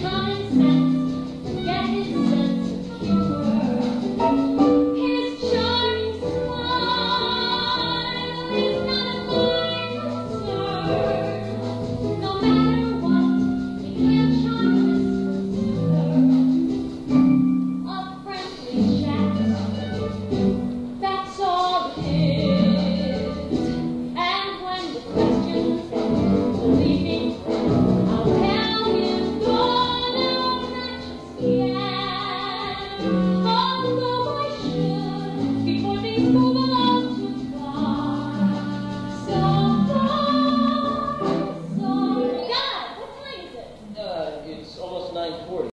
sense.